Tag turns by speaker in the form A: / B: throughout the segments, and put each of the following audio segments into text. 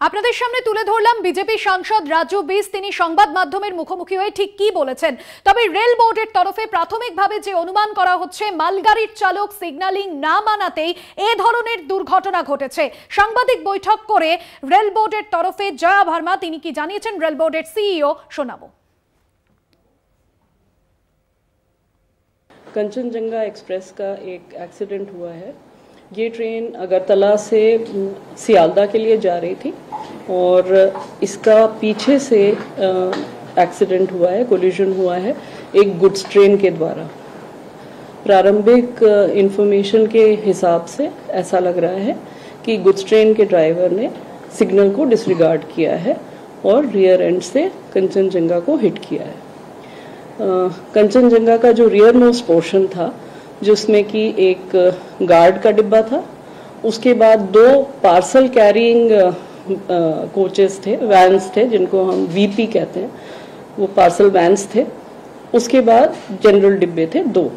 A: আপনাদের সামনে তুলে ধরলাম বিজেপি সাংসদ রাজু বিস তিনি সংবাদ মাধ্যমের মুখোমুখি হয়ে ঠিক কি বলেছেন তবে রেল বোর্ডের তরফে প্রাথমিকভাবে যে অনুমান করা হচ্ছে মালগাড়ির চালক সিগন্যালিং না মানাতেই এ ধরনের দুর্ঘটনা ঘটেছে সাংবাদিক বৈঠক করে রেল বোর্ডের তরফে জয়া ভার্মা তিনি কি জানিয়েছেন রেল বোর্ডের সিইও শোনাবো
B: कंचनजंगा एक्सप्रेस का एक एक्सीडेंट हुआ है ये ट्रेन अगरतला से अम, सियालदा के लिए जा रही थी और इसका पीछे से एक्सीडेंट हुआ है कोलिजन हुआ है, एक गुड्स ट्रेन के द्वारा। प्रारंभिक इंफॉर्मेशन के हिसाब से ऐसा लग रहा है कि गुड्स ट्रेन के ड्राइवर ने सिग्नल को डिसरिगार्ड किया है और रियर एंड से कंचनजंगा को हिट किया है। कंचनजंगा का जो रियर मोस्ट पोर्शन था, जिसमें कि एक गार्ड का डिब्बा था, उसके बाद दो पार्सल कैरिंग कोचेस थे वैन्स थे, जिनको हम वीपी कहते हैं। वो पार्सल वैन्स थे। उसके बाद जनरल डिब्बे थे, दो।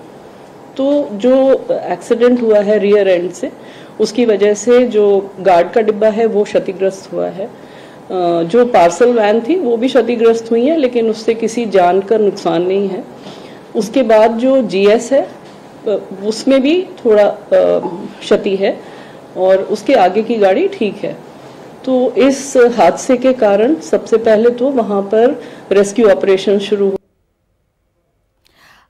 B: तो जो एक्सीडेंट हुआ है रियर एंड से, उसकी वजह से जो गार्ड का डिब्बा है, वो क्षतिग्रस्त हुआ है। जो पार्सल वैन थी, वो भी क्षतिग्रस्त हुई है, लेकिन उससे किसी जान का नुकसान नहीं है। उसके बाद जो जीएस है उसमें भी थोड़ा क्षति है, और उसके आगे की गाड़ी ठीक है। तो इस हादसे के कारण सबसे पहले तो वहाँ पर रेस्क्यू ऑपरेशन शुरू हुआ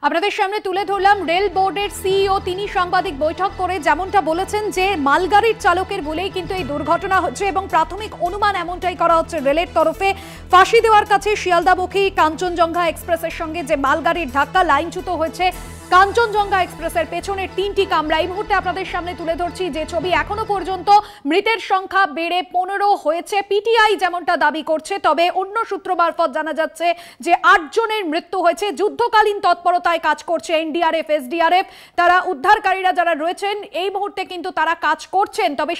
A: আপনাদের সামনে তুলে ধরলাম রেল বোর্ডের সিইও তিনি সাংবাদিক বৈঠক করে যেমনটা বলেছেন যে মালগাড়ির চালকের বলেই কিন্তু এই দুর্ঘটনা হচ্ছে এবং প্রাথমিক অনুমান এমনটাই করা হচ্ছে রেলের তরফে ফাঁসি দেওয়ার কাছে শিয়ালদামুখী কাঞ্চনজঙ্ঘা এক্সপ্রেসের সঙ্গে যে মালগাড়ির ধাক্কা লাইনচ্যুত হয়েছে কাঞ্চনজঙ্ঘা এক্সপ্রেসের পেছনের তিনটি কামরা। এই মুহূর্তে আপনাদের সামনে তুলে ধরছি যে ছবি এখনও পর্যন্ত মৃতের সংখ্যা বেড়ে পনেরো হয়েছে। পিটিআই যেমনটা দাবি করছে তবে অন্য সূত্র মারফত জানা যাচ্ছে যে আটজনের মৃত্যু হয়েছে। যুদ্ধকালীন তৎপরতায় কাজ করছে এনডিআরএফ এসডিআরএফ তারা উদ্ধারকারীরা যারা রয়েছেন এই মুহূর্তে কিন্তু তারা কাজ করছেন। তবে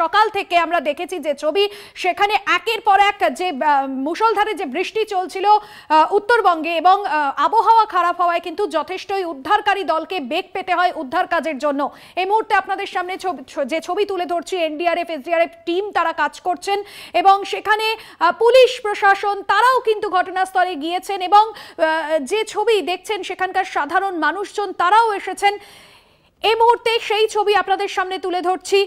A: সকাল থেকে আমরা দেখেছি যে ছবি সেখানে একের পর এক যে আহ, মুষলধারে যে বৃষ্টি চলছিল উত্তরবঙ্গে এবং আবহাওয়া খারাপ হওয়ায় কিন্তু যথেষ্টই উদ্ধারকারী দলকে বেগ পেতে হয় উদ্ধার কাজের জন্য। এই মুহূর্তে আপনাদের সামনে যে ছবি তুলে ধরছি, এনডিআরএফ, এসডিআরএফ টিম তারা কাজ করছেন এবং সেখানে পুলিশ, প্রশাসন তারাও কিন্তু ঘটনাস্থলে গিয়েছেন এবং যে ছবি দেখছেন সেখানকার সাধারণ মানুষজন তারাও এসেছেন। এই মুহূর্তে সেই ছবি আপনাদের সামনে তুলে ধরছি।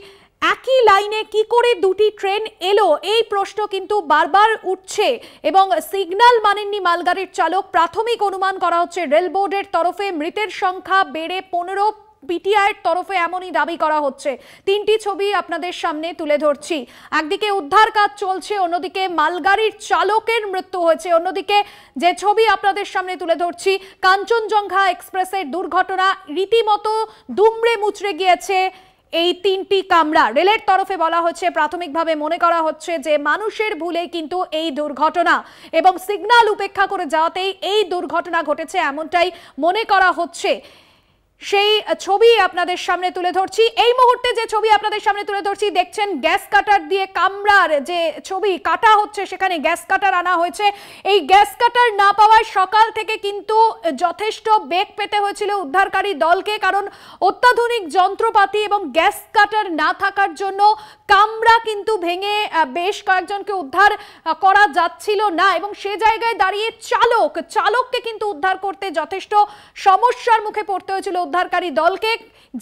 A: একই লাইনে কি করে দুটি ট্রেন এলো? এই প্রশ্ন কিন্তু বারবার উঠছে এবং সিগন্যাল মানেননি মালগাড়ির চালক। প্রাথমিক অনুমান করা হচ্ছে রেল বোর্ডের তরফে মৃতের সংখ্যা বেড়ে পনেরো, পিটিআইয়ের তরফে এমনই দাবি করা হচ্ছে। তিনটি ছবি আপনাদের সামনে তুলে ধরছি। একদিকে উদ্ধার কাজ চলছে, অন্যদিকে মালগাড়ির চালকের মৃত্যু হয়েছে। অন্যদিকে যে ছবি আপনাদের সামনে তুলে ধরছি, কাঞ্চনজঙ্ঘা এক্সপ্রেসের দুর্ঘটনা রীতিমতো দুমড়ে মুচড়ে গিয়েছে। এই তিনটি কামরা রেলের তরফে বলা হচ্ছে, প্রাথমিকভাবে মনে করা হচ্ছে যে মানুষের ভুলে কিন্তু এই দুর্ঘটনা এবং সিগন্যাল উপেক্ষা করে যাওয়াতেই এই দুর্ঘটনা ঘটেছে এমনটাই মনে করা হচ্ছে। সেই ছবি আপনাদের সামনে তুলে ধরছি। এই মুহূর্তে যে ছবি আপনাদের সামনে তুলে ধরছি, দেখছেন গ্যাস কাটার দিয়ে কামরার যে ছবি, কাটা হচ্ছে সেখানে, গ্যাস কাটার আনা হয়েছে। এই গ্যাস কাটার না পাওয়ায় সকাল থেকে কিন্তু যথেষ্ট বেগ পেতে হয়েছিল উদ্ধারকারী দলকে, কারণ অত্যাধুনিক যন্ত্রপাতি এবং গ্যাস কাটার না থাকার জন্য কামরা কিন্তু ভেঙে বেশ কয়েকজনকে উদ্ধার করা যাচ্ছিল না এবং সে জায়গায় দাঁড়িয়ে চালক, চালককে কিন্তু উদ্ধার করতে যথেষ্ট সমস্যার মুখে পড়তে হয়েছিল উদ্ধারকারী দলকে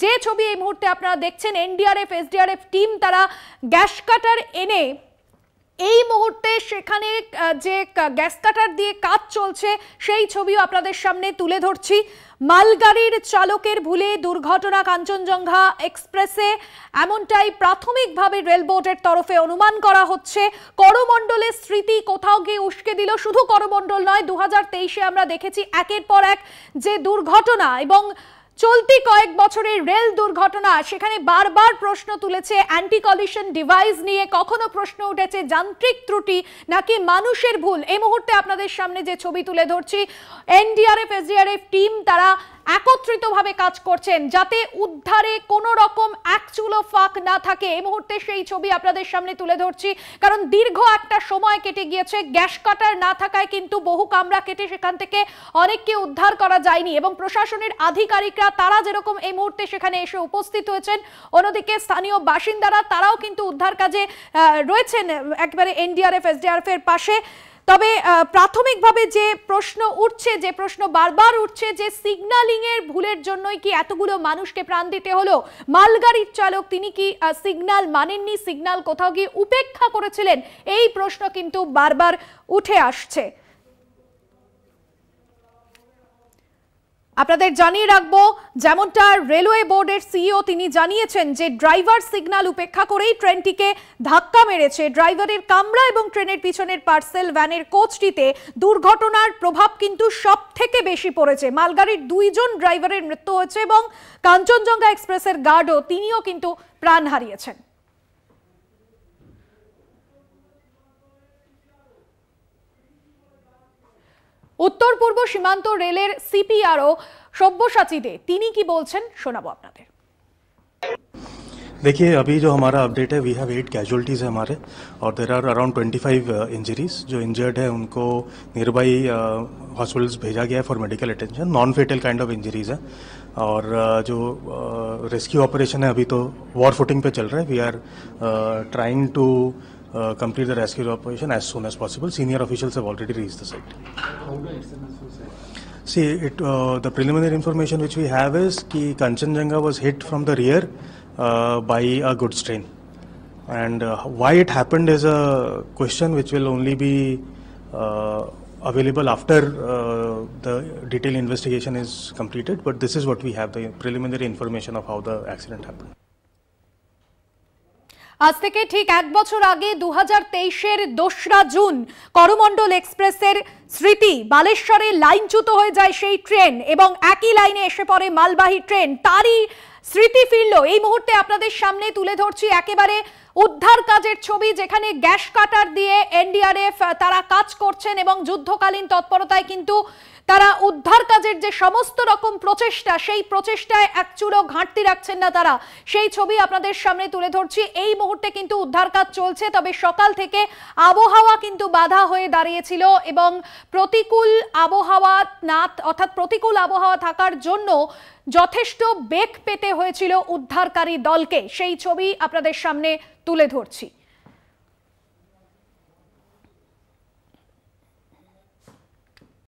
A: যে ছবি এই মুহূর্তে আপনারা দেখছেন, এনডিআরএফ, এসডিআরএফ টিম তারা গ্যাস কাটার এনে এই মুহূর্তে সেখানে যে গ্যাস কাটার দিয়ে কাজ চলছে, সেই ছবিও আপনাদের সামনে তুলে ধরছি। মালগাড়ির চালকের ভুলে দুর্ঘটনা কাঞ্চনজঙ্ঘা এক্সপ্রেসে, এমনটাই প্রাথমিকভাবে রেল বোর্ডের তরফে অনুমান করা হচ্ছে। করমণ্ডলের স্মৃতি কোথাও গিয়ে উস্কে দিল, শুধু করমণ্ডল নয় দু হাজার আমরা দেখেছি একের পর এক যে দুর্ঘটনা এবং চলতি কয়েক বছরের রেল দুর্ঘটনা, সেখানে বারবার প্রশ্ন তুলেছে অ্যান্টি কলিশন ডিভাইস নিয়ে। কখনো প্রশ্ন উঠেছে যান্ত্রিক ত্রুটি নাকি মানুষের ভুল? এই মুহূর্তে আপনাদের সামনে যে ছবি তুলে ধরছি, এনডিআরএফ, এসডিআরএফ টিম, তারা একত্রিতভাবে কাজ করছেন যাতে উদ্ধারে কোনো রকম একচুলো ফাঁক না থাকে। এই মুহূর্তে সেই ছবি আপনাদের সামনে তুলে ধরছি। কারণ দীর্ঘ একটা সময় কেটে গিয়েছে, গ্যাস কাটার না থাকায় কিন্তু বহু কামরা কেটে সেখান থেকে অনেককে উদ্ধার করা যায়নি এবং প্রশাসনের আধিকারিকরা তারা যেরকম এই মুহূর্তে সেখানে এসে উপস্থিত হয়েছেন, অন্যদিকে স্থানীয় বাসিন্দারা তারাও কিন্তু উদ্ধার কাজে রয়েছেন একবারে এনডিআরএফ, এসডিআরএফ এর পাশে। তবে প্রাথমিকভাবে যে প্রশ্ন উঠছে, যে প্রশ্ন বারবার উঠছে যে সিগন্যালিং এর ভুলের জন্যই কি এতগুলো মানুষকে প্রাণ দিতে হলো? মালগাড়ির চালক তিনি কি সিগন্যাল মানেননি? সিগন্যাল কোথাও গিয়ে উপেক্ষা করেছিলেন? এই প্রশ্ন কিন্তু বারবার উঠে আসছে। আপনাদের জানিয়ে রাখব, যেমনটা রেলওয়ে বোর্ডের সিইও তিনি জানিয়েছেন যে ড্রাইভার সিগন্যাল উপেক্ষা করেই ট্রেনটিকে ধাক্কা মেরেছে। ড্রাইভারের কামরা এবং ট্রেনের পিছনের পার্সেল ভ্যানের কোচটিতে দুর্ঘটনার প্রভাব কিন্তু সব থেকে বেশি পড়েছে। মালগাড়ির দুইজন ড্রাইভারের মৃত্যু হয়েছে এবং কাঞ্চনজঙ্ঘা এক্সপ্রেসের গার্ডও তিনিও কিন্তু প্রাণ হারিয়েছেন। উত্তর পূর্ব সীমান্ত রেলের সিপিআরও সব্যসাচী দে তিনি কি বলছেন শোনাবো আপনাদের
C: देखिए अभी जो हमारा अपडेट है वी हैव एट कैजुअलिटीज़ है हमारे और there are around twenty five injuries जो इंजर्ड है उनको नियर बाई हॉस्पिटल्स भेजा गया है for medical attention non fatal kind of injuries है और uh, जो रेस्क्यू ऑपरेशन है अभी तो वॉर फुटिंग पे चल रहा है we are trying to uh, complete the rescue operation as soon as possible. Senior officials have already reached the site. How? See, it, uh, the preliminary information which we have is that Kanchenjunga was hit from the rear uh, by a goods train. And uh, why it happened is a question which will only be uh, available after uh, the detailed investigation is completed, but this is what we have, the preliminary information of how the accident happened.
A: আজ থেকে ঠিক এক বছর আগে দু হাজার তেইশের দোসরা জুন করমণ্ডল এক্সপ্রেসের স্মৃতি বালেশ্বরে লাইনচ্যুত হয়ে যায় সেই ট্রেন এবং একই লাইনে এসে পড়ে মালবাহী ট্রেন। তারই স্মৃতি ফিরল। এই মুহূর্তে আপনাদের সামনে তুলে ধরছি একেবারে উদ্ধার কাজের ছবি যেখানে গ্যাস কাটার দিয়ে এনডিআরএফ, তারা কাজ করছেন এবং যুদ্ধকালীন তৎপরতায় কিন্তু তারা উদ্ধার কাজের যে সমস্ত রকম প্রচেষ্টা, সেই প্রচেষ্টায় এক চুলো ঘাটতি রাখছেন না তারা। সেই ছবি আপনাদের সামনে তুলে ধরছি। এই মুহূর্তে কিন্তু উদ্ধার কাজ চলছে, তবে সকাল থেকে আবহাওয়া কিন্তু বাধা হয়ে দাঁড়িয়েছিল এবং প্রতিকূল আবহাওয়া না, অর্থাৎ প্রতিকূল আবহাওয়া থাকার জন্য যথেষ্ট বেগ পেতে হয়েছিল উদ্ধারকারী দলকে। সেই ছবি আপনাদের সামনে তুলে ধরছি।